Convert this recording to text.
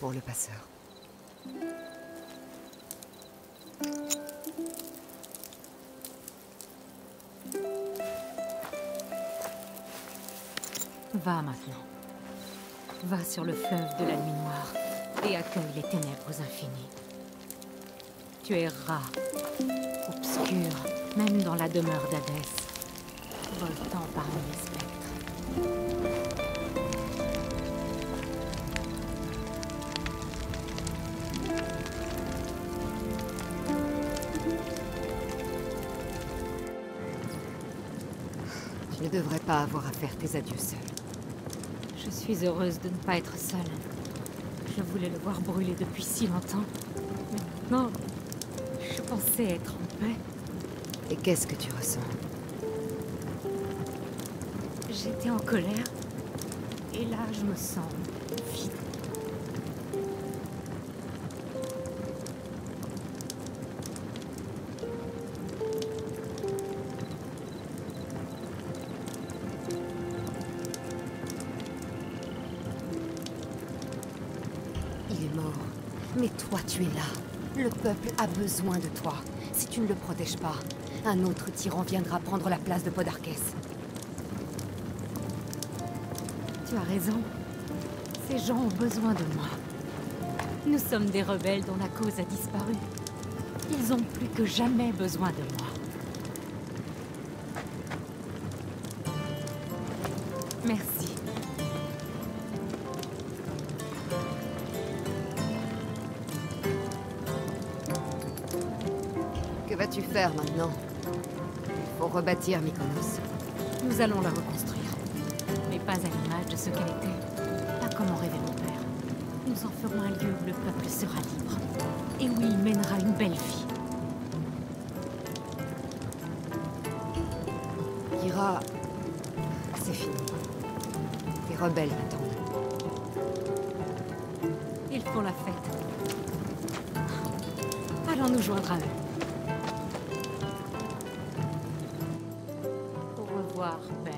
pour le passeur. Va maintenant. Va sur le fleuve de la nuit noire et accueille les ténèbres infinies. Tu erras, obscur, même dans la demeure d'Hadès, voltant parmi les Tu ne devrais pas avoir à faire tes adieux seul. Je suis heureuse de ne pas être seule. Je voulais le voir brûler depuis si longtemps. Mais maintenant, je pensais être en paix. Et qu'est-ce que tu ressens? J'étais en colère. Et là, je me sens vide. Mais toi, tu es là. Le peuple a besoin de toi. Si tu ne le protèges pas, un autre tyran viendra prendre la place de Podarkes. Tu as raison. Ces gens ont besoin de moi. Nous sommes des rebelles dont la cause a disparu. Ils ont plus que jamais besoin de moi. Merci. Que vas-tu faire maintenant Il faut rebâtir Mykonos. Nous allons la reconstruire. Mais pas à l'image de ce qu'elle était. Pas comme en rêvait mon père. Nous en ferons un lieu où le peuple sera libre. Et où il mènera une belle vie. Kira, c'est fini. Les rebelles m'attendent. Ils font la fête. Allons nous joindre à eux. pouvoir, Père.